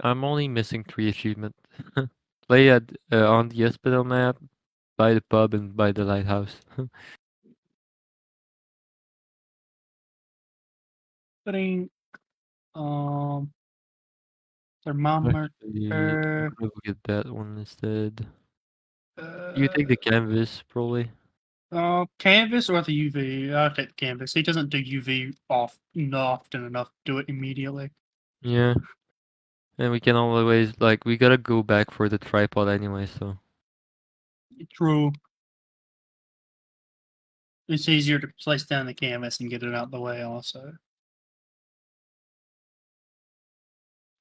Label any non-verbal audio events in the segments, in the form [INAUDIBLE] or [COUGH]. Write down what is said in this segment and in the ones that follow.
I'm only missing three achievements. [LAUGHS] Play at uh, on the hospital map, by the pub, and by the lighthouse. [LAUGHS] Putting um thermometer. Actually, I'm get that one instead. You take the canvas, probably. Uh, canvas or the UV? I'll take the canvas. He doesn't do UV off often enough to do it immediately. Yeah. And we can always like we gotta go back for the tripod anyway, so True. It's easier to place down the canvas and get it out the way also.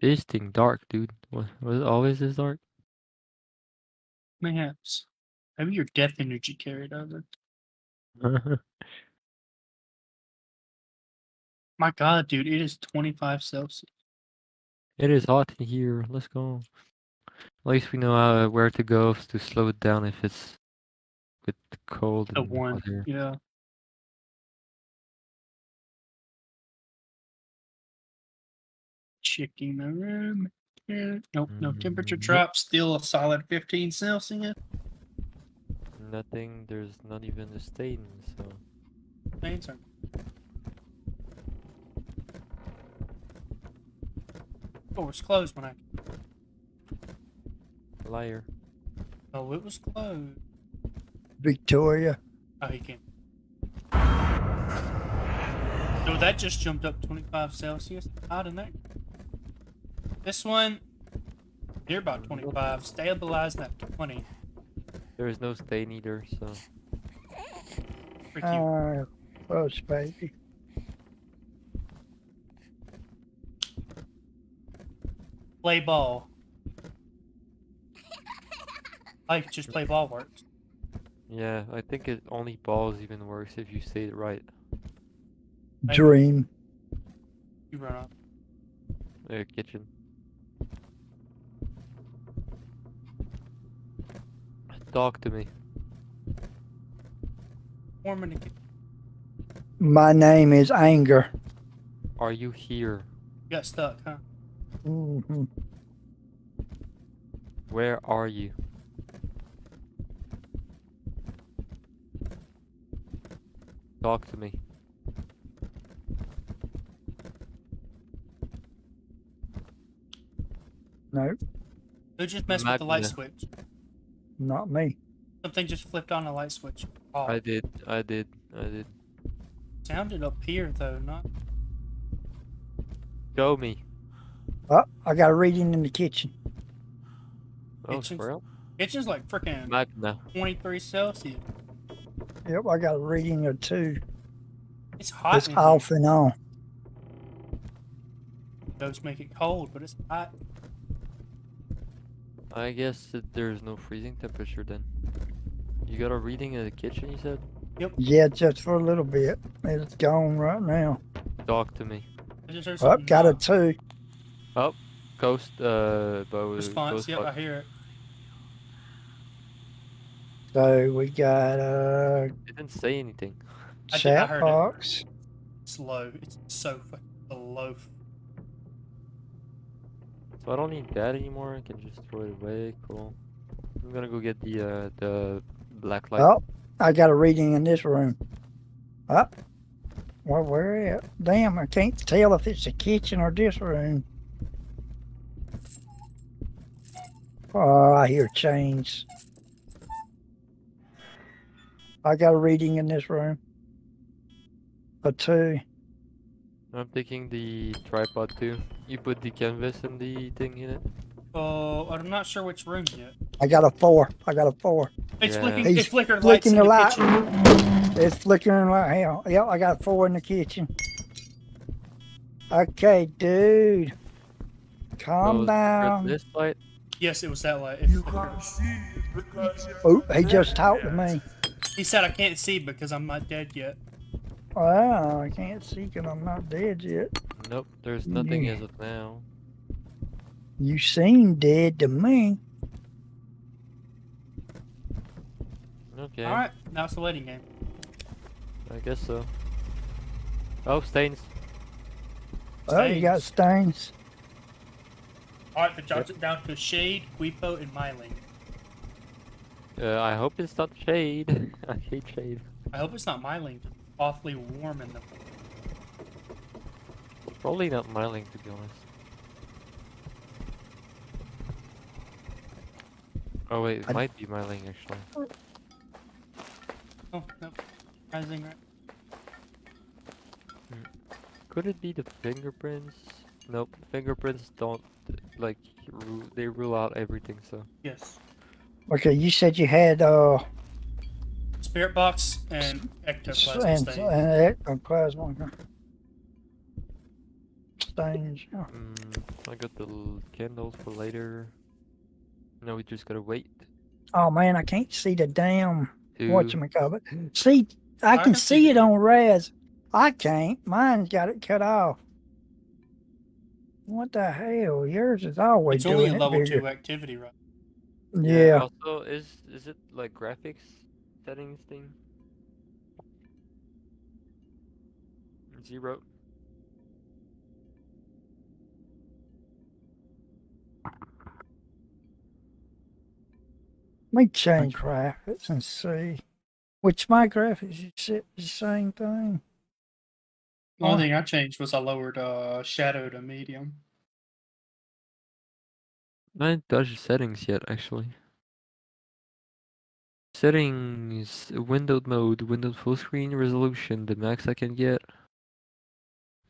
this thing dark, dude. What was it always this dark? Perhaps. Maybe your death energy carried over. [LAUGHS] My god, dude, it is 25 Celsius. It is hot in here. Let's go. At least we know uh, where to go to slow it down if it's with cold The one. Yeah. Checking the room. Yeah. Nope, no temperature Mm, nope. drop. Still a solid 15 Celsius. Nothing. There's not even a stain. So Answer. Oh, it's closed when I. liar. Oh, it was closed. Victoria. Oh, he can. So that just jumped up 25 Celsius. Hot in there. This one, near about 25. Stabilizing at 20. There is no stain either. So Pretty Uh, close, baby. Play ball. Like just play ball works. yeah, I think it only balls even worse if you say it right. Right. Dream. You run up. Uh, kitchen. Talk to me. Warm in the kitchen. My name is Anger. Are you here? You got stuck, huh? Where are you? Talk to me. No, Who just messed with the light switch? not me. Something just flipped on a light switch. Oh, I did. I did. I did. sounded up here though, not. Show me. Oh, I got a reading in the kitchen. Oh, Kitchen's- for real? Kitchen's like freaking Magna. 23 Celsius. Yep, I got a reading of two. It's hot. It's in here. off and on. Those make it cold, but it's hot. I guess that there's no freezing temperature then. You got a reading in the kitchen, you said? Yep. Yeah, just for a little bit. It's gone right now. Talk to me. I just heard Oh, got a knock. Two. Ghost, uh, bow, response. ghost Yep, box. I hear it. So we got a It didn't say anything. I did- I chat heard it. box. It's low. It's so fucking low. So I don't need that anymore. I can just throw it away. Cool. I'm gonna go get the uh, the black light. Oh, I got a reading in this room. Oh, well, where at? Damn, I can't tell if it's the kitchen or this room. Oh, I hear chains. I got a reading in this room. A two. I'm taking the tripod too. You put the canvas and the thing in it. Oh, I'm not sure which room yet. I got a four. I got a four. It's Yeah. flicking. He's It's flickering lights Flicking the the light. kitchen. It's flickering like hell. Yep, I got a four in the kitchen. Okay, dude. Calm So, down. This light. Yes, it was that light. It flickered. Oh, he just talked to me. He said I can't see because I'm not dead yet. Wow, I can't see because I'm not dead yet. Nope. There's nothing Yeah. as of now. You seem dead to me. Okay. All right, now it's the waiting game. I guess so. Oh, stains. Oh, you got stains. Alright, but drops it down to Shade, Quipo, and Myling. Uh, I hope it's not shade. [LAUGHS] I hate shade. I hope it's not Myling. It's awfully warm in the. Probably not Myling to be honest. Oh wait, it I- might be Myling actually. Oh, no. Rising, right? Could it be the fingerprints? Nope, fingerprints don't like they rule out everything. So Yes. Okay, you said you had uh Spirit Box and Ectoplasm and, Stain. and ectoplasma stains. Yeah. mm, I got the candles for later. No, we just gotta wait. Oh man, I can't see the damn To whatchamacallit. See, I I can can see see it on res. I can't. Mine's got it cut off. What the hell? Yours is always It's only doing a it level bigger. 2 activity, right? Yeah. Also, is is it like graphics settings thing? Zero. Let me change graphics and see. Which my graphics is said the same thing. The only Oh. thing I changed was I lowered uh, Shadow to medium. I didn't touch the settings yet, actually. Settings, windowed mode, windowed full screen resolution, the max I can get.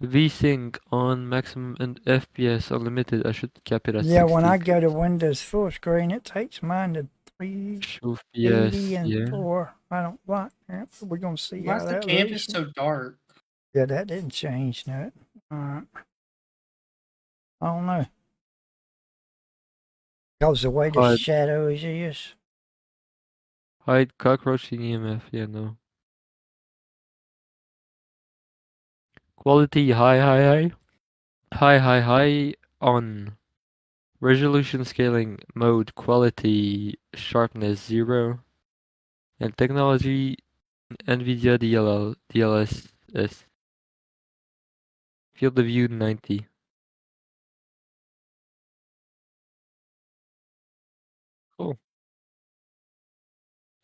VSync on maximum and FPS unlimited. I should cap it at yeah, 60. when I go to Windows full screen, it takes mine to three Show FPS, and yeah. four. I don't like that. We're gonna see Why how is the that canvas so dark? Yeah, that didn't change nothing. Alright. I don't know. Because the way the But- shadows is. Hide cockroach in EMF, yeah, no. Quality high, high, high. High, high, high on. Resolution scaling mode quality sharpness 0. And technology NVIDIA DLL, DLSS. Field of view 90. Cool.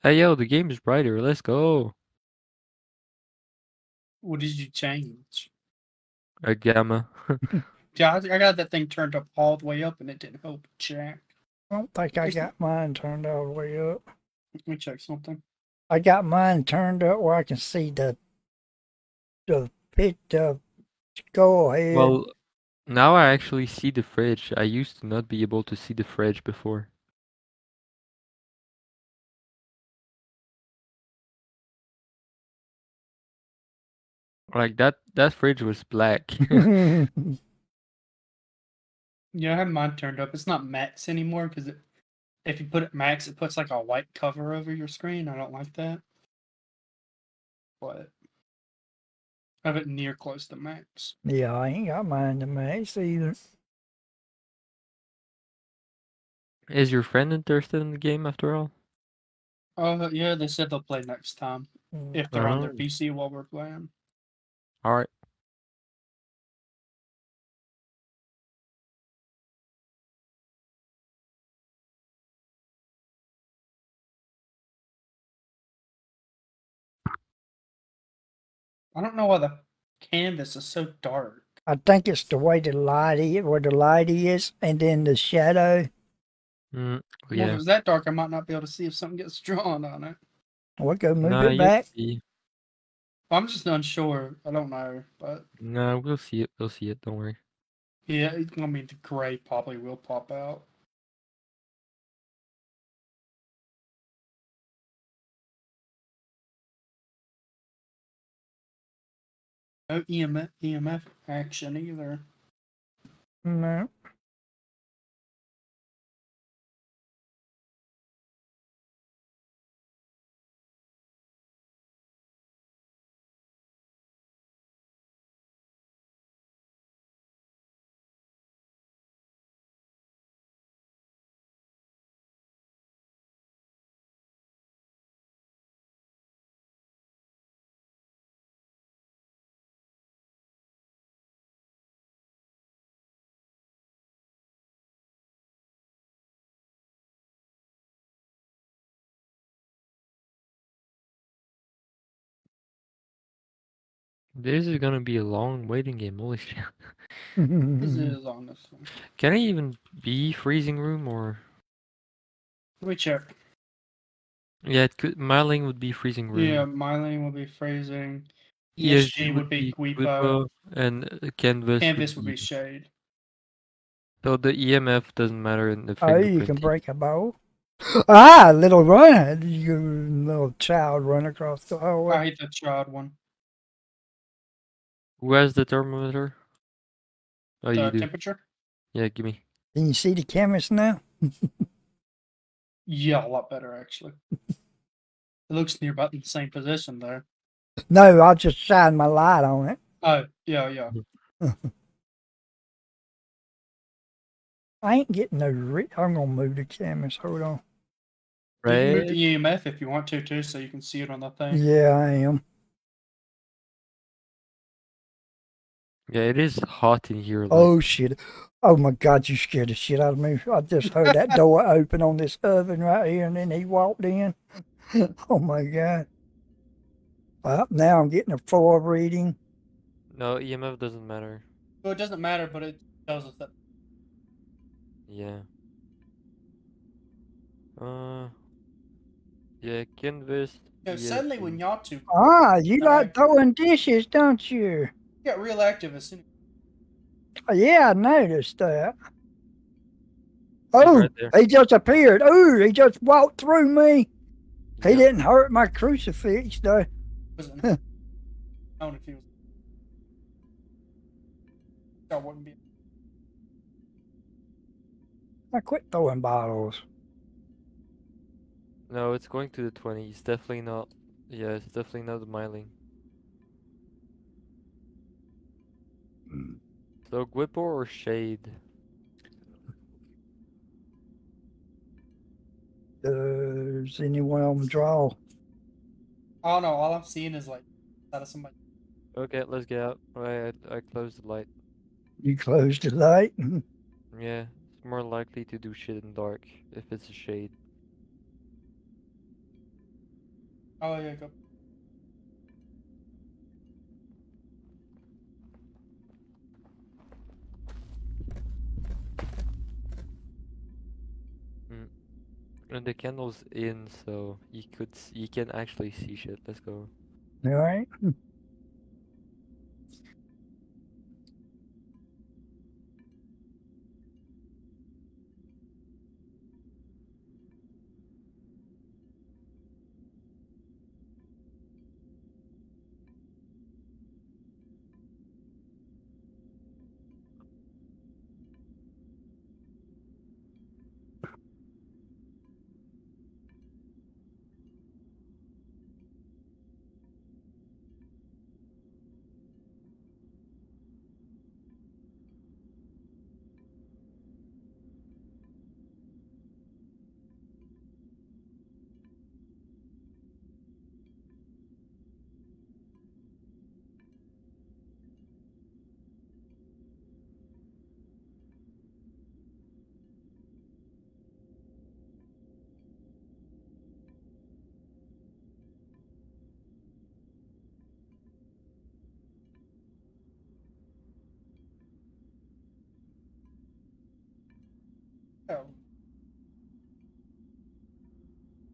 Hey yo, the game is brighter. Let's go. What did you change? A gamma. [LAUGHS] Yeah, I, I got that thing turned up all the way up and it didn't help jack. I don't think I got mine turned all the way up. Let me check something. I got mine turned up where I can see the the pit the skull head. Well, now I actually see the fridge. I used to not be able to see the fridge before. Like that that fridge was black. [LAUGHS] [LAUGHS] Yeah, I have mine turned up. It's not max anymore because if you put it max, it puts like a white cover over your screen. I don't like that. But I have it near close to max. yeah, I ain't got mine to max either. Is your friend interested in the game after all? Uh, yeah, they said they'll play next time if they're on their Oh. PC while we're playing. Alright. I don't know why the canvas is so dark. I think it's the way the light is, where the light is, and then the shadow. Mm, Well, if yeah. it that dark, I might not be able to see if something gets [LAUGHS] drawn on it. We'll go move Nah, it you'll back. see. I'm just unsure. I don't know, but Nah, we'll see it. We'll see it. Don't worry. yeah, it- I mean the gray probably will pop out. No EMF, EMF action either. No. This is gonna be a long waiting game. Holy [LAUGHS] shit! This is [LAUGHS] on this one. Can it even be freezing room or? Let me check. Yeah, it could. Myling would be freezing room. Yeah, Myling will be freezing. ESG ESG would be Guipo. and uh, Canvas. Canvas would be Shade. So the EMF doesn't matter in the oh, you can break a bow. [GASPS] Ah, little run. You little child run across the hallway. I hate the child one. Who has the thermometer? Oh, The you do. temperature? Yeah, give me. Can you see the cameras now? Yeah, a lot better actually. it looks near about in the same position there. No, I'll just shine my light on it. Oh, yeah, yeah. Mm. [LAUGHS] I ain't getting no. Re- I'm gonna move the cameras. Hold on. You can move the EMF if you want to too, so you can see it on the thing. Yeah, I am. Yeah, it is hot in here. Like, Oh shit! Oh my god, you scared the shit out of me. I just heard that door [LAUGHS] open on this oven right here, and then he walked in. [LAUGHS] oh my god! Well, now I'm getting a four reading. no, EMF doesn't matter. So it doesn't matter, but it tells us that. Yeah. Uh. Yeah, Canvas. You know, suddenly when y'all two Ah, you like throwing dishes, don't you? Get real active as soon Oh, Yeah, I noticed that. Oh, right he just appeared. Oh, he just walked through me. He didn't hurt my crucifix though. as I don't know if he was. Y'all wouldn't be. I quit throwing bottles. No, it's going to the 20. It's definitely not. Yeah, it's definitely not the Myling. So Gwippo or Shade? Does anyone on the draw? I don't know. All I'm seeing is like out of somebody. Okay, let's get out. I I, I closed the light. You closed the light. [LAUGHS] Yeah, it's more likely to do shit in dark if it's a Shade. Oh yeah, go. And the candle's in, so you could you can actually see shit. Let's go. All right. [LAUGHS]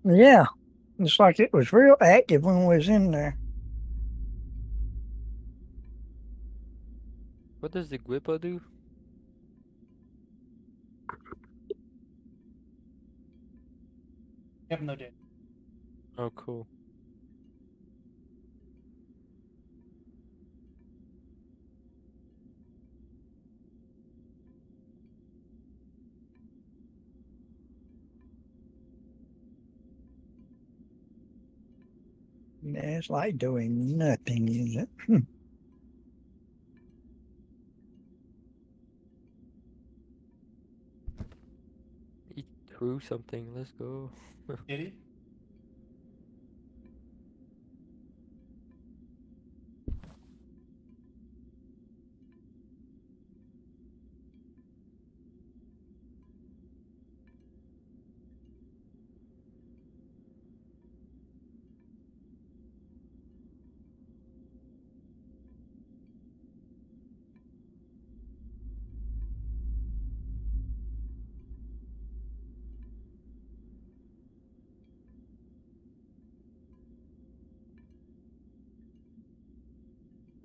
Yeah. It's like it was real active when we was in there. What does the Gwippo do? you have no data. Oh, cool. It's like doing nothing, is it? Hmm. He threw something. Let's go. [LAUGHS] Did he?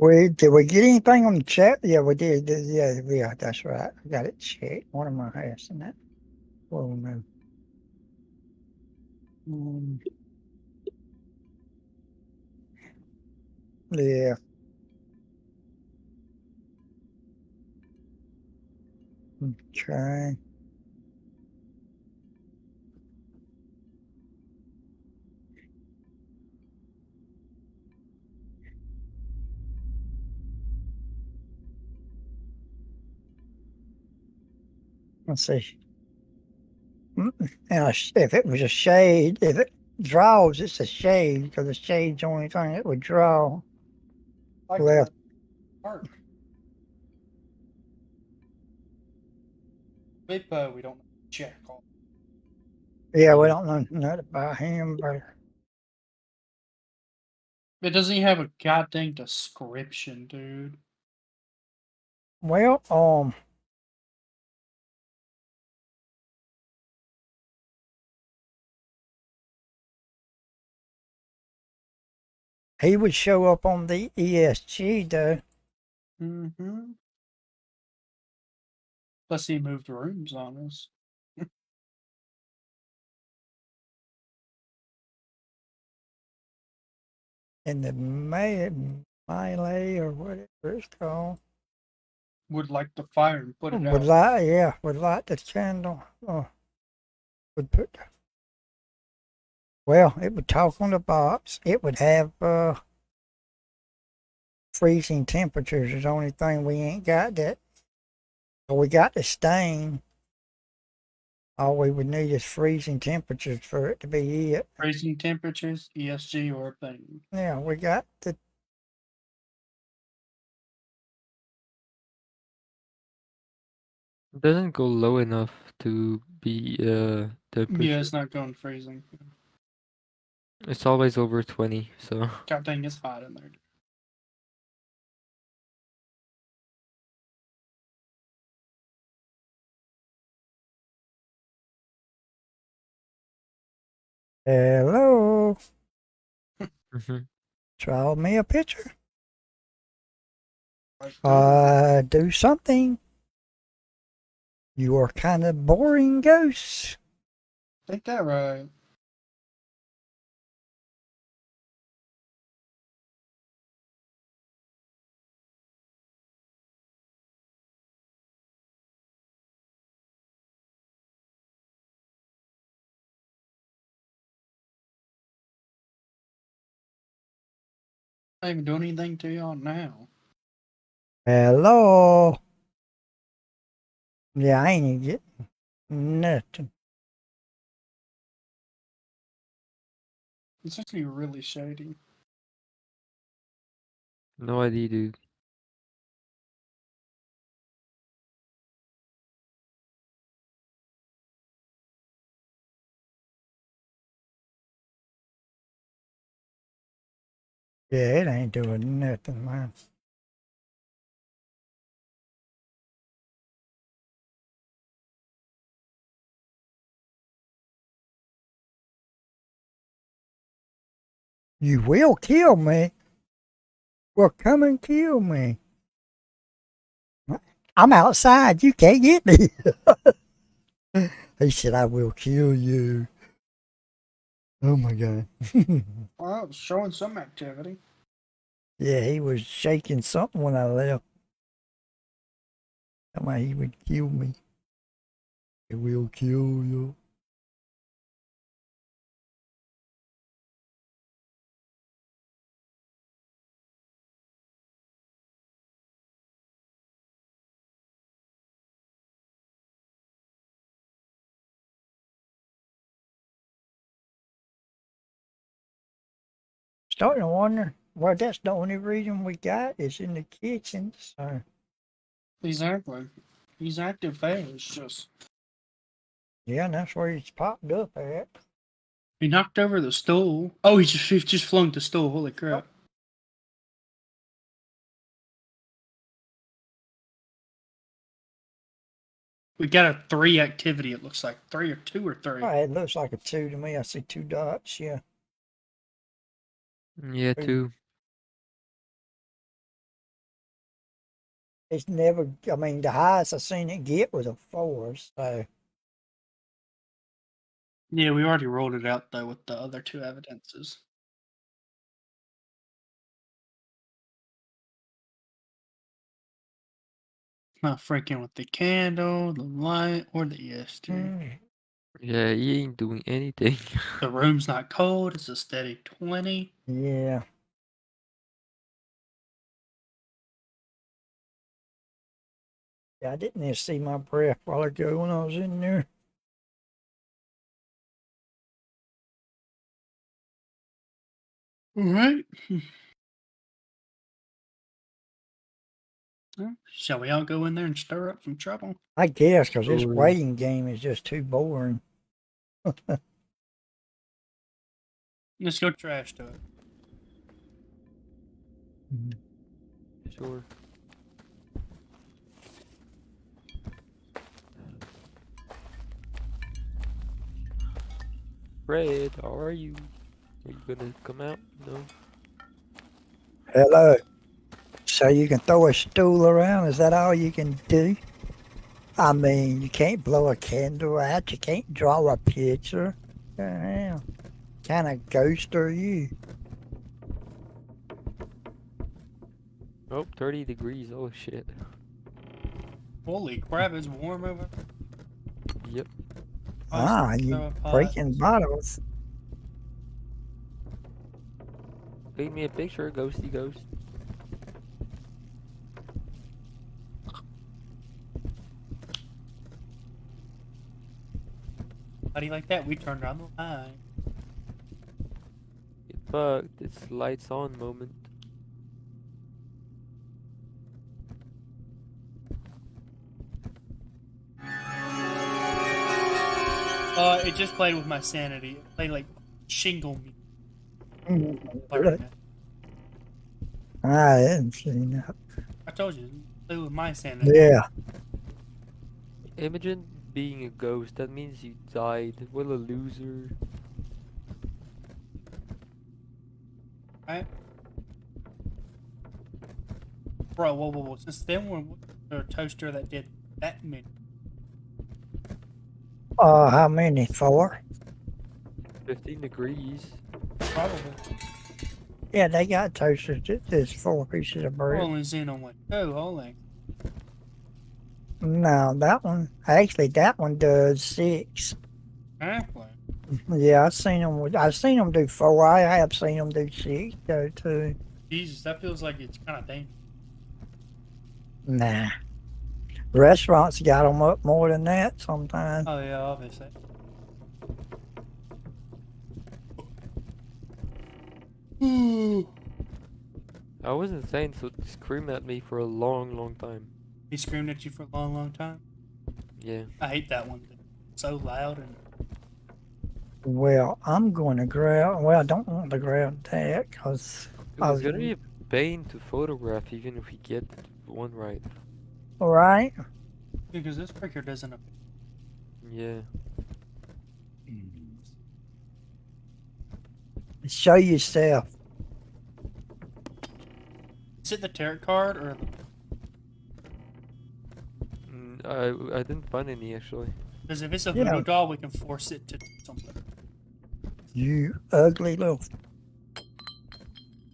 We did we get anything on the chat? Yeah, we did. Yeah, yeah, that's right. I got it checked. What am I asking that? Whoa, no. Um, yeah. Okay. Let's see. Mm, And if it was a shade, if it draws, it's a shade because the shade's the only thing that would draw. Like the park. But we don't check all. Yeah, we don't know nothing about him, but It doesn't even have a goddamn description, dude. well, um, he would show up on the ESG though. Mm-hmm. Plus, he moved rooms on us. [LAUGHS] and the May, melee or whatever it's called. Would like the fire and put it Would out. light, yeah, would light the candle. Oh, would put. Well, it would talk on the box. It would have uh, freezing temperatures. Is the only thing we ain't got that. But we got the stain. All we would need is freezing temperatures for it to be it. Freezing temperatures, ESG, or a thing. Yeah, we got the It doesn't go low enough to be uh temperature. Yeah, it's not going freezing. It's always over 20, so God dang, it's hot in there. hello. Mhm. Draw me a picture. Uh, do something. You are kind of boring, ghost. Ain't that right? Not even doing anything to y'all now. Hello. Yeah, I ain't getting nothing. It's actually really shady. no idea, dude. Yeah, it ain't doing nothing, man. You will kill me. Well, come and kill me. I'm outside. You can't get me. [LAUGHS] he said, I will kill you. Oh my God. [LAUGHS] Well, showing some activity. yeah, he was shaking something when I left. Come on, he would kill me. He will kill you. Starting to wonder, well, that's the only reason we got is in the kitchen. So, Exactly. He's active there. It's just yeah, and that's where he's popped up at. he knocked over the stool. Oh, he just he just flung the stool. Holy crap! We got a three activity. It looks like three or two or three. Oh, it looks like a two to me. I see two dots. Yeah. Yeah, Hey. too. It's never. I mean, the highest I seen it get was a four. So Yeah, we already rolled it out though with the other two evidences. Not freaking with the candle, the light, or the ESG. mm, Yeah, he ain't doing anything. [LAUGHS] The room's not cold. It's a steady twenty. yeah. Yeah, I didn't even see my breath while ago when I was in there. All right. Shall we all go in there and stir up some trouble? I guess because this waiting game is just too boring. [LAUGHS] Let's go trash to it. Mm-hmm. Sure. Fred, how are you? Are you gonna come out? No. Hello. So you can throw a stool around? Is that all you can do? I mean, you can't blow a candle out. You can't draw a picture. Hell, kind of ghost are you? Oh, 30 degrees. Oh shit. Holy crap! It's warm over. Yep. Ah, you a breaking bottles. Paint me a picture, ghosty ghost. How do you like that? We turned on the line. Get fucked. It's lights on moment. Uh, it just played with my sanity. It played like shingle me. Really? I hadn't seen that. I told you, it played with my sanity. Yeah. Imagine being a ghost. That means you died. What a loser. Right? Bro, whoa, whoa, whoa. Since then, we're the toaster that did that many. Uh, how many? Four? 15 degrees. Probably. Yeah, they got toasters. that There's four pieces of bread. Rolling in on like, oh, holy. No, that one. Actually, that one does six. Exactly. Yeah, I've seen them. I've seen them do four. I have seen them do six though too. Jesus, that feels like it's kind of dangerous. Nah. Restaurants got them up more than that sometimes. Oh, yeah, obviously. I wasn't saying so scream at me for a long, long time. Screamed at you for a long, long time. Yeah. I hate that one. It's so loud and Well, I'm going to grab. Well, I don't want to grab that because. I It's was- gonna be a pain to photograph even if we get one right. All right. because this breaker doesn't. appear. Yeah. Show yourself. Is it the tarot card or I I didn't find any actually. because if it's a Yeah. doll, we can force it to do something. You ugly little.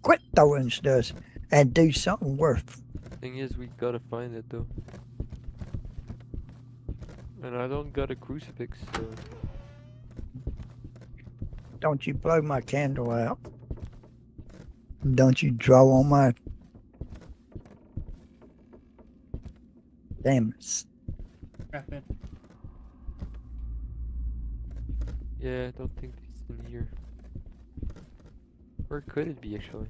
Quit throwing stuff and do something worth. Thing is, we gotta find it though. And I don't got a crucifix, so Don't you blow my candle out. Don't you draw on my. Damn it. Crap in. yeah, I don't think it's in here. Where could it be actually?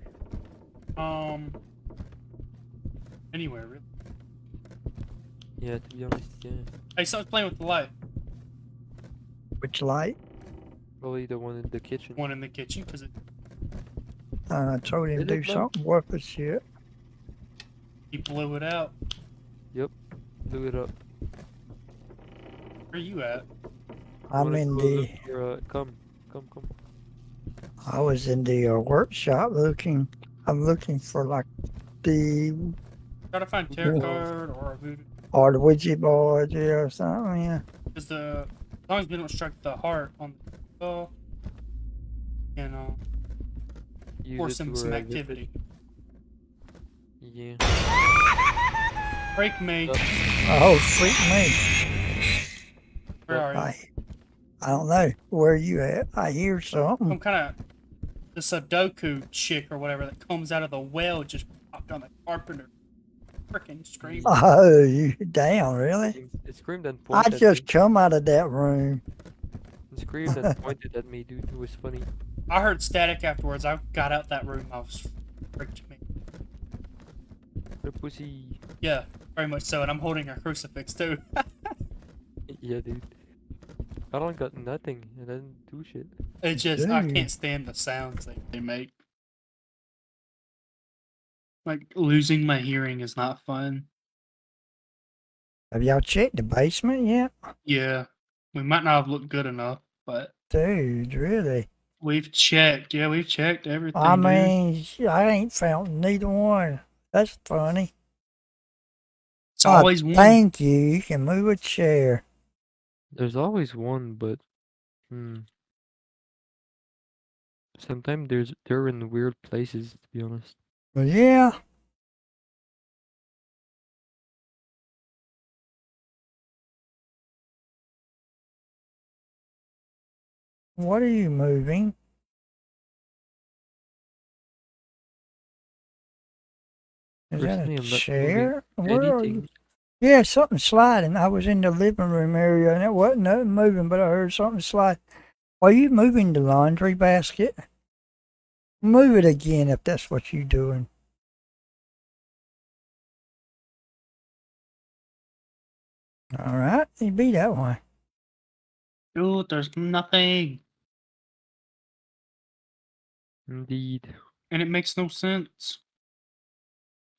Um. Anywhere really. Yeah, to be honest, yeah. Hey, someone's playing with the light. Which light? Probably the one in the kitchen. One in the kitchen because it Uh, I told him to Did do blow? something worth a shit. he blew it out. Yep, blew it up. Where you at? I'm in the. look for, uh, come, come, come. I was in the uh, workshop looking. I'm looking for like the Gotta find tarot Yeah. card or a voodoo. or the Ouija board, yeah, or something. Yeah. Because the as long as we don't strike the heart on the skull, you know, Use or it some some uh, rip it. activity. Yeah. Break me. Oh, freak me! Where are you? I, I don't know where you at. I hear something. Some kind of the Sadako chick or whatever that comes out of the well just popped on the carpenter. Freaking scream. Oh, you down really? It screamed and pointed. I just At come out of that room. me. It screamed and pointed at me, dude. It was funny. I heard static afterwards. I got out that room. I was freaked me. The pussy. Yeah, very much so. And I'm holding a crucifix too. [LAUGHS] Yeah, dude. I don't got nothing. I didn't do shit. It just I can't stand the sounds they, they make. Like losing my hearing is not fun. Have y'all checked the basement yet? Yeah, we might not have looked good enough, but Dude, really? we've checked. Yeah, we've checked everything. I dude. mean, sh- I ain't found neither one. That's funny. it's Oh, always ah, one. Thank you. You can move a chair. There's always one, but hmm. Sometimes there's they're in weird places. To be honest. Well, yeah. What are you moving? Is that Personally, a I'm chair? Where are you? Anything. Yeah, something sliding. I was in the living room area and it wasn't nothing moving, but I heard something slide. Are you moving the laundry basket? Move it again if that's what you're doing. All right, you be that way. Dude, there's nothing, Indeed. and it makes no sense.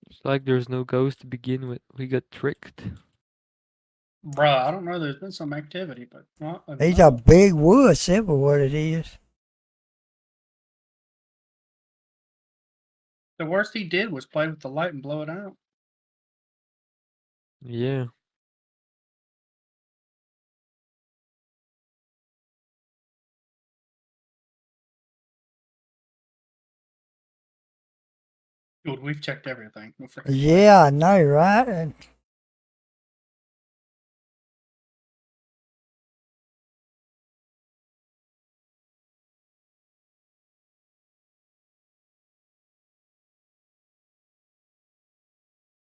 It's like there's no ghost to begin with. We got tricked. Bruh, I don't know. There's been some activity, but not. He's enough. a big wuss, that's what it is. The worst he did was play with the light and blow it out. Yeah. Dude, we've checked everything. Yeah, I know, right? And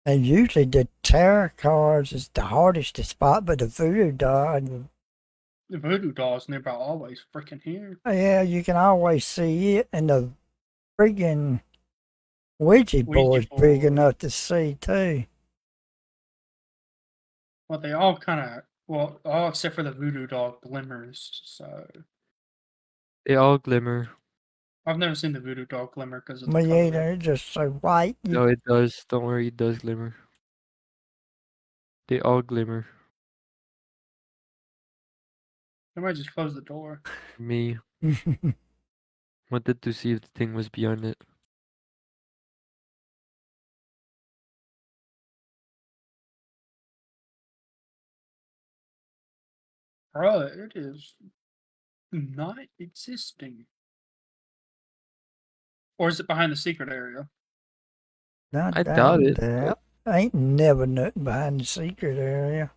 And usually the tarot cards is the hardest to spot, but the voodoo doll, The voodoo doll is nearby always freaking here. Oh, yeah, you can always see it, and the friggin' Ouija board's big board. enough to see too. Well, they all kind of, well, all except for the voodoo doll glimmers. So They all glimmer. I've never seen the voodoo doll glimmer because of the Me color. either, it's just so white. No, it does. Don't worry, it does glimmer. They all glimmer. Somebody just close the door. Me [LAUGHS] wanted to see if the thing was beyond it. Bro, it is not existing. Or is it behind the secret area? Not I doubt it, That. Ain't never nothing behind the secret area.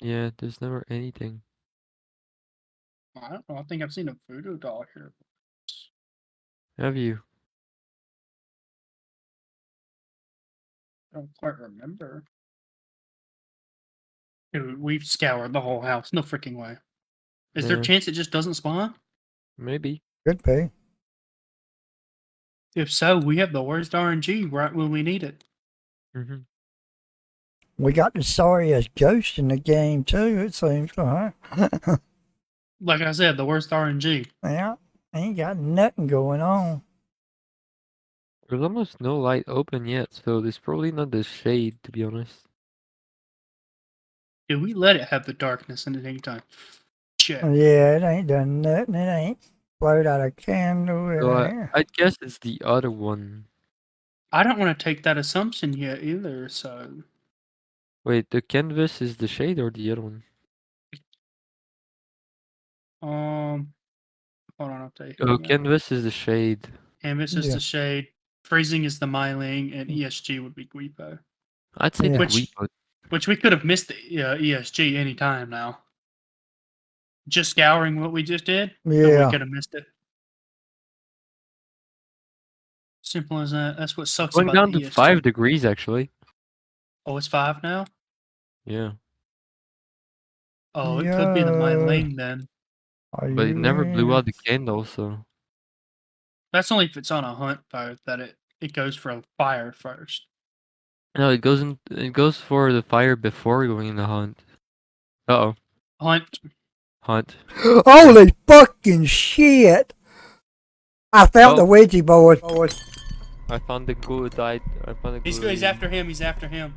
Yeah, there's never anything. I don't know. I think I've seen a voodoo doll here. Have you? I don't quite remember. Dude, we've scoured the whole house. No freaking way. Is there a Yeah. chance it just doesn't spawn? Maybe. Could be. If so, we have the worst RNG right when we need it. hmm We got the sorriest ghost in the game too, it seems, huh? [LAUGHS] Like I said, the worst RNG. yeah, ain't got nothing going on. There's almost no light open yet, so there's probably not the shade, to be honest. Did we let it have the darkness in at any time? Check. Yeah, it ain't done nothing. It ain't blowed out a candle. It So I, ain't- I guess it's the other one. I don't want to take that assumption yet either. So Wait, the canvas is the shade or the other one? um, hold on, I'll tell you. Oh, canvas is the shade. Canvas is Yeah. the shade. Freezing is the Myling, and ESG would be Guipo. I'd say Yeah. the Which- Guipo. Which we could have missed the uh, ESG any time now. Just scouring what we just did, Yeah. we could have missed it. Simple as that. That's what sucks Going about down the to ESG. five degrees actually. Oh, it's five now. Yeah, Oh, it could be the Yeah. lane then. Are but it you never blew out the candle, so That's only if it's on a hunt though. That it it goes for a fire first. No, it goes in. It goes for the fire before going in the hunt. Uh oh, Hunt. hunt. [GASPS] Holy fucking shit! I found the Oh. Ouija board. I found the good. I I found the He's good. he's after him. He's after him.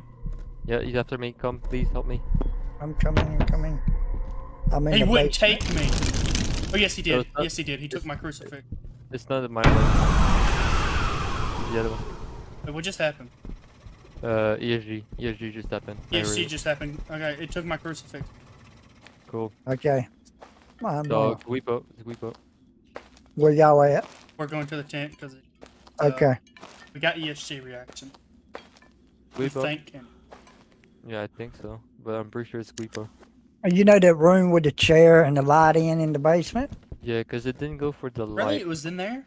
Yeah, he's after me. Come, please help me. I'm coming. I'm coming. I'm in He the wouldn't basement. take me. Oh yes, he did. it's not- Yes, he did. He took my crucifix. It's not my one. It's the other one. Wait, what just happened? Uh, ESG. ESG just happened. I Yes, heard she it. just happened. Okay, it took my crucifix. Cool. Okay. I'm So, uh, Guipo. It's Guipo. where y'all at? We're going to the tent because Okay. we got ESG reaction. We Guipo. think him. Yeah, I think so. But I'm pretty sure it's Weepo. You know that room with the chair and the light in in the basement? Yeah, because it didn't go for the Really, light. Really? It was in there.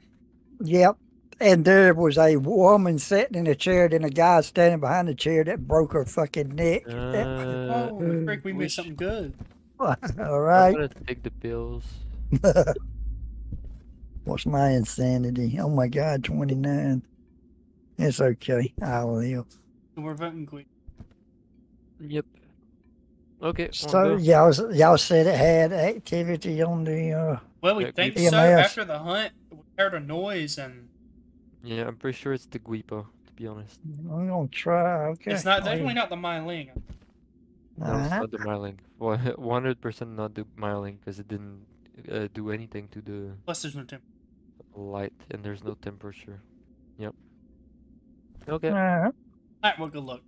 Yep. And there was a woman sitting in a chair, then a guy standing behind the chair that broke her fucking neck. That- Uh, [LAUGHS] oh, frick, we which- missed something good. [LAUGHS] All right. I'm gonna take the pills. [LAUGHS] What's my insanity? Oh my God, 29. It's okay. I'll live. We're voting Gui. Yep. Okay. So y'all, y'all said it had activity on the. uh Well, we think Gui- so. After the hunt, we heard a noise, and Yeah, I'm pretty sure it's the Guipo. To be honest. I'm gonna try. Okay. it's not Oh, definitely not the Myling. No, it's Uh-huh. not the Myling. [LAUGHS] One hundred percent not the Myling because it didn't uh, do anything to the Plus, there's no temp. light, and there's no temperature. Yep. Okay. Alright. All right, well, good luck.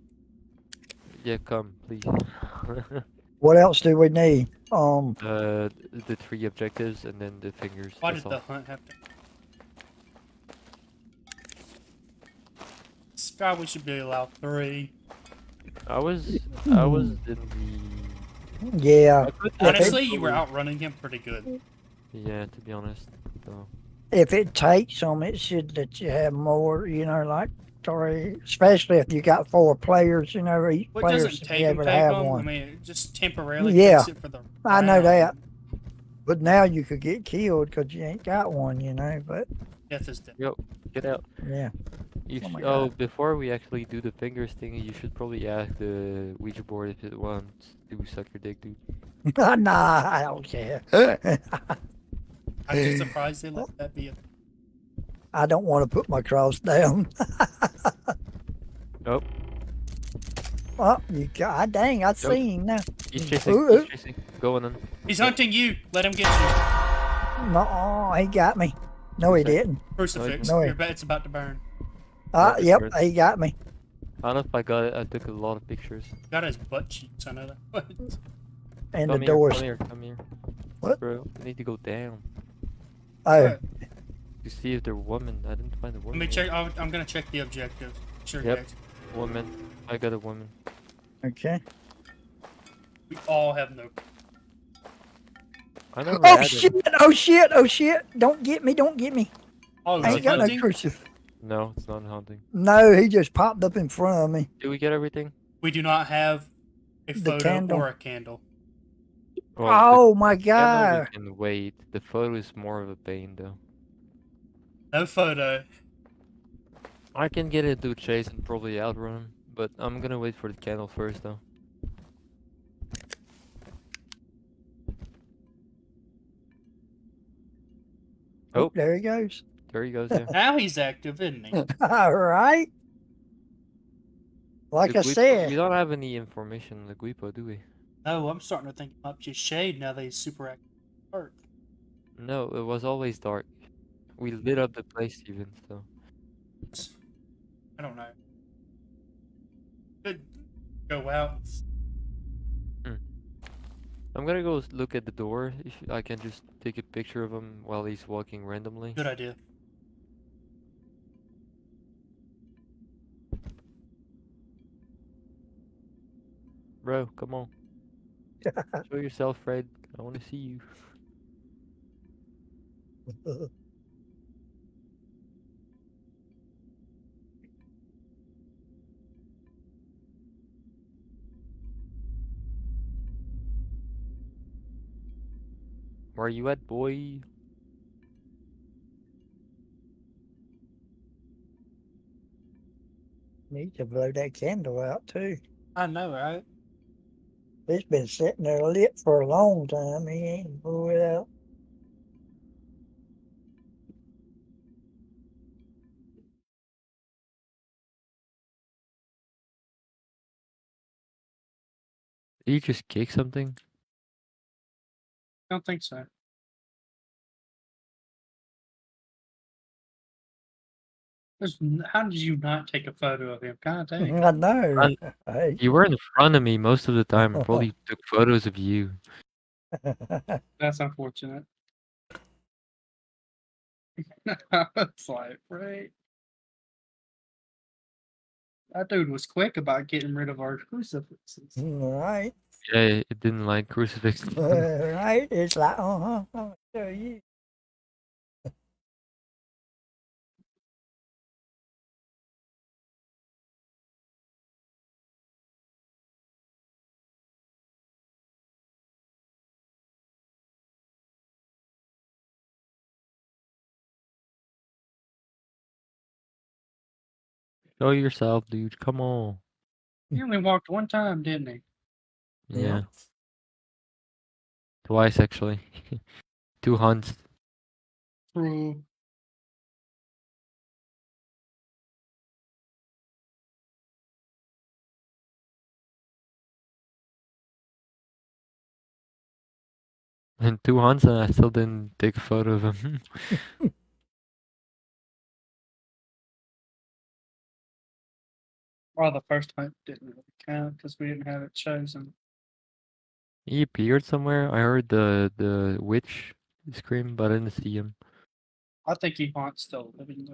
Yeah, come please. [LAUGHS] What else do we need? Um, uh, the three objectives and then the fingers. Why that's did the hunt have to? We should be allowed three. I was I was Hmm. in the. yeah. I put If the it- Honestly, you were outrunning him pretty good. Yeah, to be honest. So. If it takes them, it should let you have more. You know, like three, especially if you got four players. You know, each What player doesn't should take be able to take have one. I mean, just temporarily Yeah. takes it for the. I know that. But now you could get killed because you ain't got one. You know, but Death is dead. Get out. yeah. You Oh my oh, God. before we actually do the fingers thing, you should probably ask the Ouija board if it wants to suck your dick, dude. [LAUGHS] nah, I don't care. [LAUGHS] I'm just surprised they let that be. A, I don't want to put my cross down. [LAUGHS] Nope. Oh, you got dang! I see him now. He's chasing. Ooh, He's chasing. Go on then. he's hunting you. Let him get you. No, he got me. No, he didn't. Crucifix. No, he- Your it's about to burn. Uh, yep, he got me. I don't know if I got it. I took a lot of pictures. Got his butt cheeks. I know that. [LAUGHS] And come the here, doors. Come here. Come here. What? Bro, I need to go down Oh, to see if they're woman. I didn't find a woman. Let woman. me yet. check. I'll, I'm gonna check the objective. Sure, Yep. guys. Woman. I got a woman. okay. We all have no. I never Oh shit! it. Oh shit! Oh shit! Don't get me! Don't get me! Oh, I ain't it got no hunting? crucifix. No, it's not hunting. No, he just popped up in front of me. Did we get everything? We do not have a The photo candle. or a candle. Well, the oh my god! we can wait. The photo is more of a pain though. No photo. I can get into a chase and probably outrun him, but I'm gonna wait for the candle first though. Oh. There he goes. There he goes, yeah. Now he's active, isn't he? [LAUGHS] All right. Like The I Guipo- We don't have any information on the Guipo, do we? No, I'm starting to think it might be just shade now that he's super active. Dark. No, it was always dark. We lit up the place even, so. I don't know. Could go out. And s- I'm gonna go s- look at the door. If I can just take a picture of him while he's walking randomly. Good idea. Bro, come on. [LAUGHS] Show yourself, Fred. I want to see you. [LAUGHS] Where you at, boy? Need to blow that candle out too. I know, right? It's been sitting there lit for a long time. He ain't blew it out. Did you just kick something? I don't think so. How did you not take a photo of him? God [LAUGHS] dang. I know. Run. [LAUGHS] Hey. You were in front of me most of the time. I probably [LAUGHS] took photos of you. That's unfortunate. it's like, right. That dude was quick about getting rid of our crucifixes. right. Yeah, it didn't like crucifix. Uh, [LAUGHS] right. It's like, uh huh. I'll show you. Show yourself, dude. Come on. He only walked one time, didn't he? Yeah. Yeah. Twice actually. [LAUGHS] Two hunts. True. And two hunts and I still didn't take a photo of him. [LAUGHS] Well, the first hunt didn't really count because we didn't have it chosen. He appeared somewhere. I heard the the witch scream, but I didn't see him. I think he haunts the living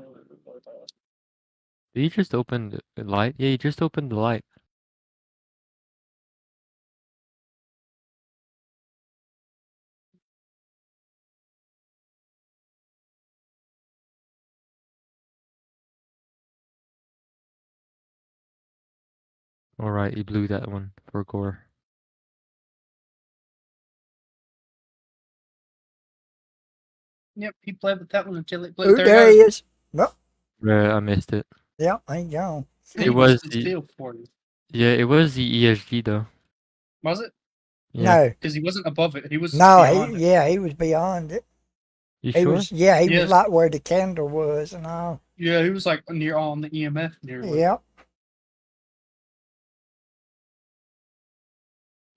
Did he just open the light? Yeah, he just opened the light. Alright, he blew that one for gore. Yep, he played with that one until it blew. there he is. Well, Yeah, I missed it. yeah, I gone. It was the- still for you. Yeah, it was the ESG though. Was it? Yeah. No, Because he wasn't above it. He was no, he, it. yeah, he was beyond it. You He sure? was, yeah, he Yes. was like where the candle was and all. Yeah, he was like near on the EMF near. Yeah. Yep.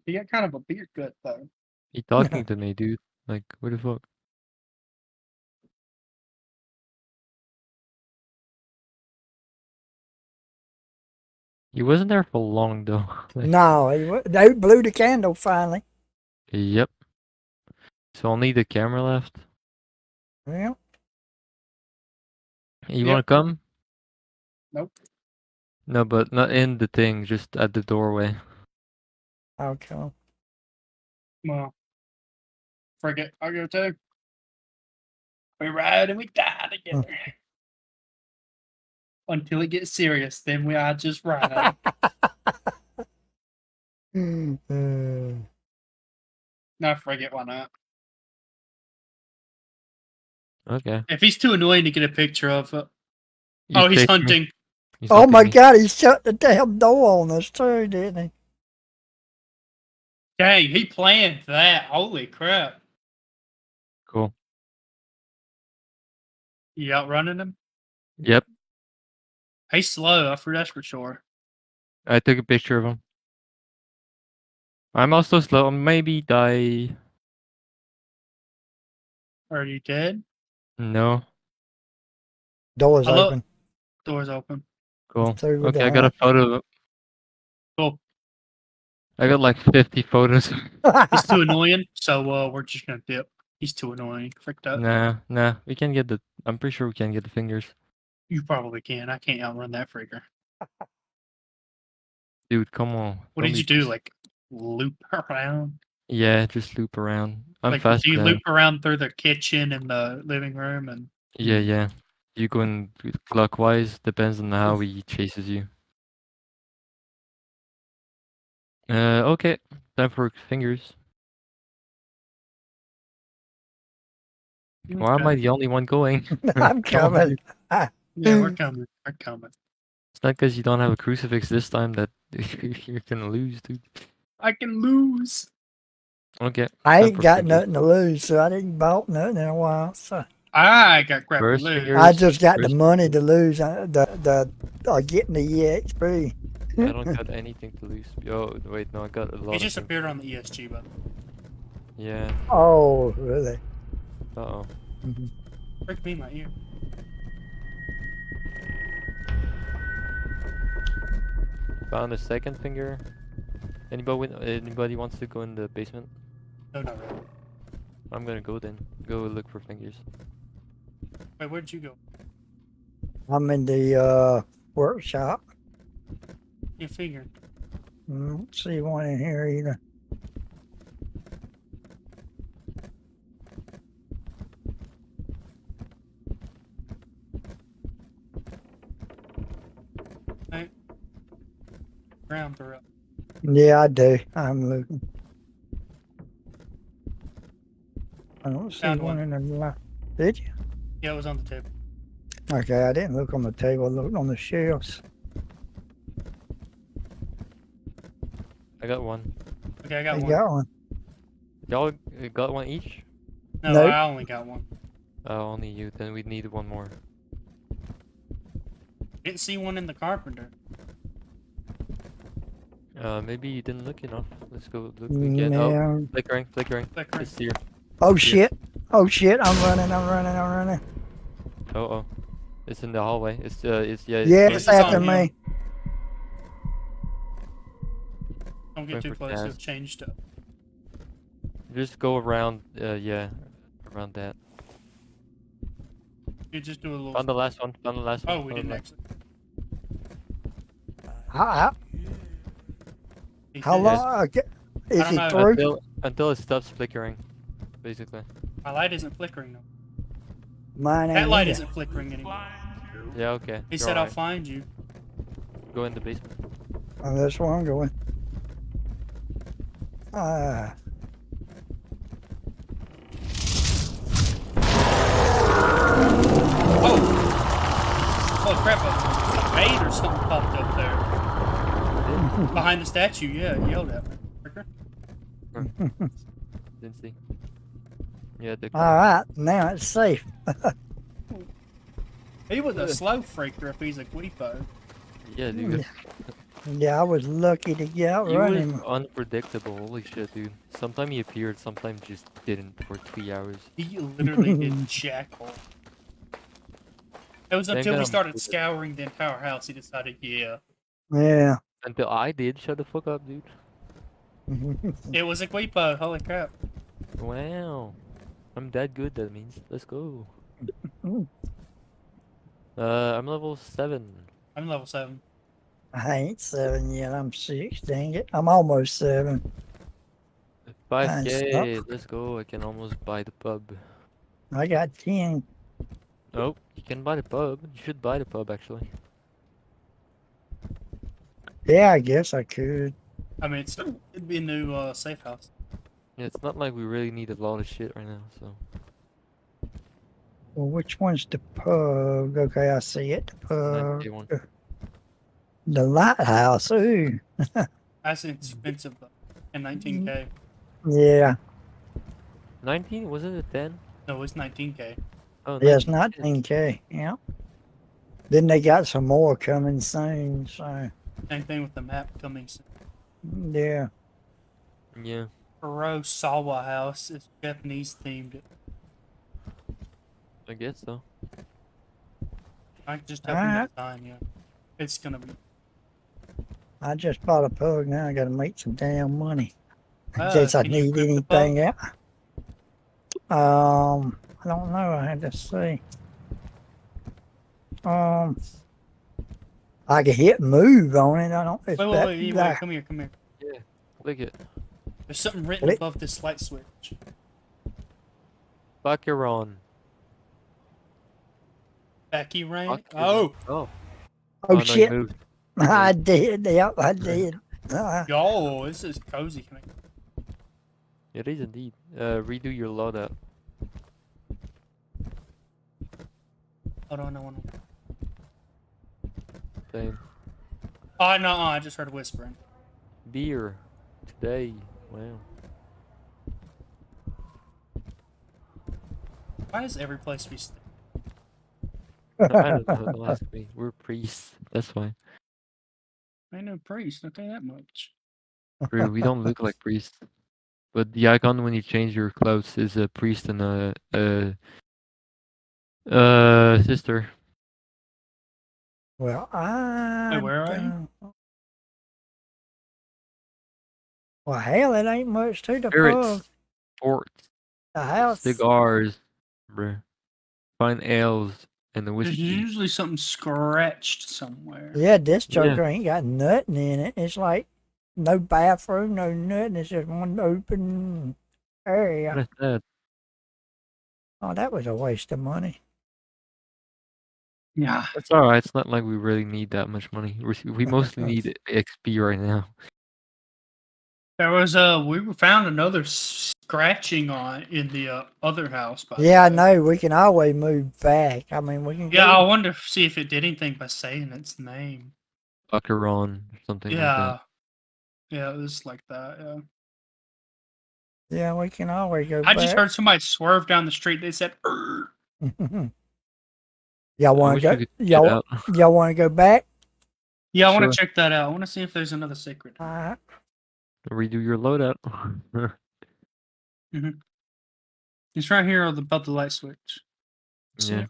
He got kind of a beard gut though. He talking [LAUGHS] to me, dude. Like, what the fuck? He wasn't there for long though. [LAUGHS] Like, No, he, wa- they blew the candle finally. Yep. So only the camera left. Well, You Yep. wanna come? Nope. No, but not in the thing, just at the doorway. Oh, I'll come. Well, forget. I'll go too. We ride and we die hmm. together. Until it gets serious, then we are just ride. Uh, [LAUGHS] no, forget why not. Okay. If he's too annoying to get a picture of, uh, You oh, he's take hunting. He's oh looking my me. God, he shut the damn door on us too, didn't he? Dang, he planned that. Holy crap! Cool. You outrunning him? Yep. He's slow. I for that's for sure. I took a picture of him. I'm also slow. Maybe die. Are you dead? No. Door's Hello? open. Doors open. Cool. Through with Okay, I got a photo. Of Cool. I got like 50 photos. He's too [LAUGHS] annoying, so uh, we're just gonna dip. He's too annoying. Freaked out. nah, nah. We can get the. I'm pretty sure we can get the fingers. You probably can. I can't outrun that freaker. Dude, come on. What don't did you be- do? Like loop around? Yeah, just loop around. I'm like fast. do you loop around through the kitchen and the living room and Yeah, yeah. You going clockwise depends on how he chases you. Uh, okay. Time for fingers. Why am I the only one going? [LAUGHS] I'm [LAUGHS] coming. [LAUGHS] Yeah, we're coming. We're coming. It's not because you don't have a crucifix this time that [LAUGHS] you're gonna lose, dude. I can lose. Okay. I ain't got fingers. nothing to lose, so I didn't bought nothing in a while. So I got crap to lose. finger. I just got the money to lose. uh, The the uh, getting the EXP. I don't got anything to lose. Oh, wait, no, I got a lot. He just things. appeared on the ESG, but Yeah. Oh, really? Uh oh. Mhm. frick me my ear. Found a second finger. Anybody? Anybody wants to go in the basement? No, not really. I'm gonna go then. Go look for fingers. Wait, where'd you go? I'm in the uh, workshop. You figured. Mm, Don't see one in here either. Ground for up. Yeah, I do. I'm looking. I don't see Found one one. in the li- Did you? Yeah, it was on the table. Okay, I didn't look on the table. I looked on the shelves. I got one. Okay, I got You one. got one. Y'all uh, got one each? No, Nope. I only got one. Oh, only you. Then we need one more. Didn't see one in the carpenter. Uh, maybe you didn't look enough. Let's go look again. Oh, flickering, flickering. Flickering. It's here. Oh shit! Oh shit! I'm running! I'm running! I'm running! Oh, oh. It's in the hallway. It's uh, it's yeah. Yeah, This it's after me. Don't get Wait too close. Kaz. It'll change. Just go around. Uh, yeah, around that. You just do a little. Found the last one. Found the last one. oh, we the didn't actually. How, how, He how long? Is don't he know. through? Until until it stops flickering, basically. My light isn't flickering though. Mine ain't That light either. isn't flickering anymore. Yeah. Okay. He you're said, "I'll find you." go in the basement. Oh, that's where I'm going. Ah, Oh! Oh crap! A maid or something popped up there behind the statue. Yeah, he yelled at me. Didn't see. Yeah. The, all right. Now it's safe. [LAUGHS] He was a slow freaker if he's a Guipo. yeah, dude. Yeah, I was lucky to get out He running. was unpredictable. Holy shit, dude. Sometimes he appeared, sometimes just didn't for three hours. He literally did jack all. It was Thank until we God started scouring the entire house he decided, yeah, Yeah. Until I did. Shut the fuck up, dude. [LAUGHS] it was a Guipo. Holy crap! Wow. I'm that good, that means. Let's go. [LAUGHS] Uh, I'm level 7. I'm level seven. I ain't seven yet. I'm six. Dang it. I'm almost seven. 5k, let's go. I can almost buy the pub. I got ten. Oh, you can buy the pub. You should buy the pub, actually. Yeah, I guess I could. I mean, it's, it'd be a new uh, safe house. Yeah, it's not like we really need a lot of shit right now, so. Well, which one's the pub? Okay, I see it. The pub. 9K one. The lighthouse. Ooh. [LAUGHS] That's expensive though. And 19k. Yeah. 19? Wasn't it a 10? No, it's 19k. Oh, Yeah, it's 19. 19K. Yeah. Then they got some more coming soon. So, Same thing with the map coming soon. yeah. Yeah. Kurosawa House is Japanese themed. I guess so. I just have no Alright. design, yeah. It's gonna be. I just bought a pug. Now I got to make some damn money in Uh, case I can you need equip the pug? anything else. Um, I don't know. I had to see. Um, I can hit move on it. I don't. It's Wait, wait, wait, wait, Come here, come here. Yeah, click it. There's something written Click. above this light switch. Fuck you're on. Becky Rain. Fuck Oh. Oh. oh shit! moved. [LAUGHS] I did. Yep, I did. Uh, yo, this is cozy. Can I? It is indeed. Uh, redo your loadout. Hold on, no one. Same. Oh uh, no, uh, I just heard whispering. Beer. Today. Wow. Why does every place be? St- No, I don't know, don't ask me. We're priests. That's why. I ain't no priest. I'll tell you that much. True, we don't look like priests. But the icon when you change your clothes is a priest and a a, a sister. Well, I. where are you? Well, hell, it ain't much to the Spirits. pub. Sports. The house. Cigars. Bruh. Fine ales and the whiskey. There's usually something scratched somewhere. Yeah, this Yeah. ain't got nothing in it. It's like no bathroom, no nothing. It's just one open area. What is that? Oh, that was a waste of money. Yeah. It's alright. It's not like we really need that much money. We're, we mostly need XP right now. There was a we found another scratching on in the uh, other house. By Yeah, I know. We can always move back. I mean, we can. Yeah, I go- wonder if see if it did anything by saying its name. Buckeron or something yeah. like Yeah, it was like that. Yeah. yeah, we can always go I back. just heard somebody swerve down the street. They said. [LAUGHS] y'all want to go? could Y'all, y'all want to go back? "Yeah, I want to check that out. I want to see if there's another secret." All right. Redo your loadout. Mhm. It's right here above the light switch. See yeah. it?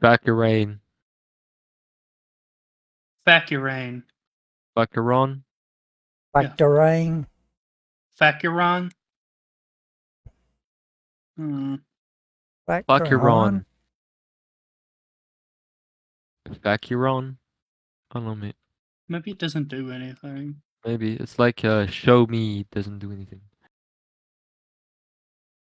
Back your rain. Facurain. Buckeron. Back Yeah. to rain. Facuron. Hmm. Back to Buckeron. Vacuron. I don't know, mate. Maybe it doesn't do anything. Maybe it's like uh, show me doesn't do anything.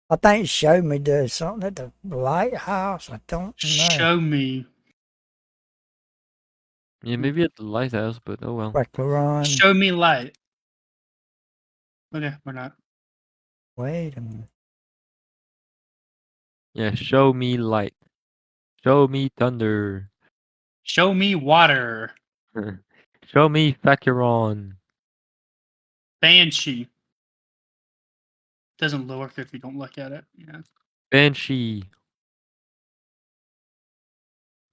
I think show me does something at the lighthouse. I don't know. Show me. Yeah, maybe at the lighthouse, but oh well. Back to run. Show me light. Okay, we're not. Wait a minute. Yeah, show me light. Show me thunder. Show me water. [LAUGHS] show me Vacuron. Banshee. Doesn't work if you don't look at it. Yeah. Banshee.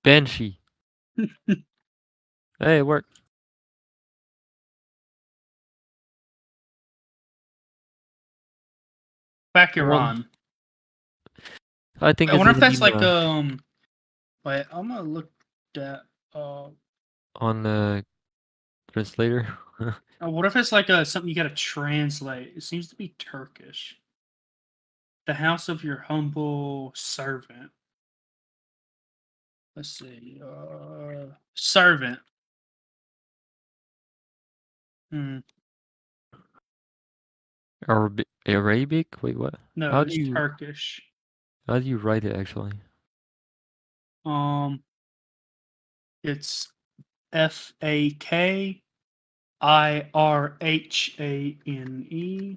Banshee. [LAUGHS] hey, it worked. Facuron. I think I it's wonder if that's like um. Wait, I'm gonna look at uh. on the translator. uh, [LAUGHS] What if it's like a something you gotta translate? It seems to be Turkish. The house of your humble servant. Let's see. Uh, servant. Hmm. Arabic? Arabic? Wait, what? No, How it's do you- Turkish. How do you write it actually? Um, it's F A K I R H A N E.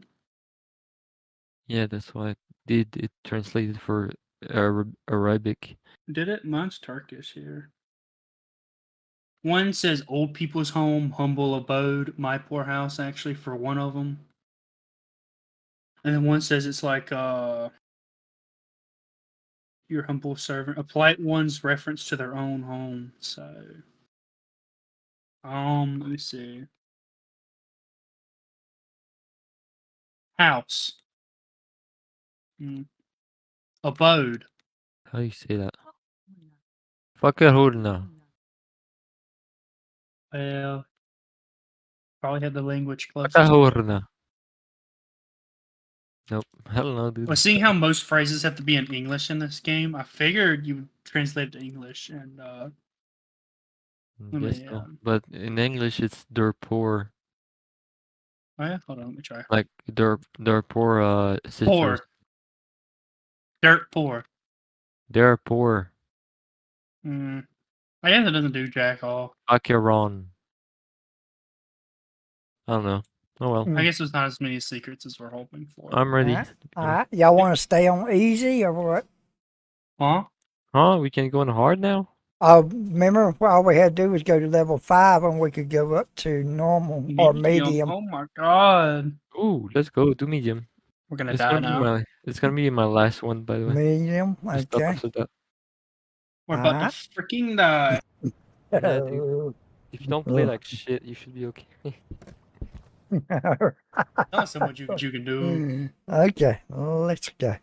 Yeah, that's why I did it translated for Arab- Arabic. Did it? Mine's Turkish here. One says old people's home, humble abode, my poor house, actually, for one of them. And then one says it's like uh your humble servant, a polite one's reference to their own home. So um let me see. House. Hmm. Abode. How do you say that? Fakirhurna. Well, probably had the language close. Patahorna. Nope. [LAUGHS] Hell no, dude. Well, seeing how most phrases have to be in English in this game, I figured you would translate it to English and uh, me, no. um, But in English, it's der poor. oh yeah, hold on, let me try. Like der der poor uh sisters. Poor. Dirt poor. They're poor. Mm. I guess it doesn't do jack all. Acheron. I don't know. Oh well. I guess there's not as many secrets as we're hoping for. I'm ready. Alright. All right, y'all want to stay on easy or what? huh? Huh? We can go on hard now? Uh, remember, all we had to do was go to level five, and we could go up to normal or medium. Oh my god. Ooh, let's go. Do medium. We're gonna It's die gonna, now. be my, it's gonna be my last one, by the way. Medium, Just stop okay. after that. We're about Alright. to freaking die. Yeah, dude. If you don't play like shit, you should be okay. [LAUGHS] Not so much you, you can do. [LAUGHS] okay, let's go.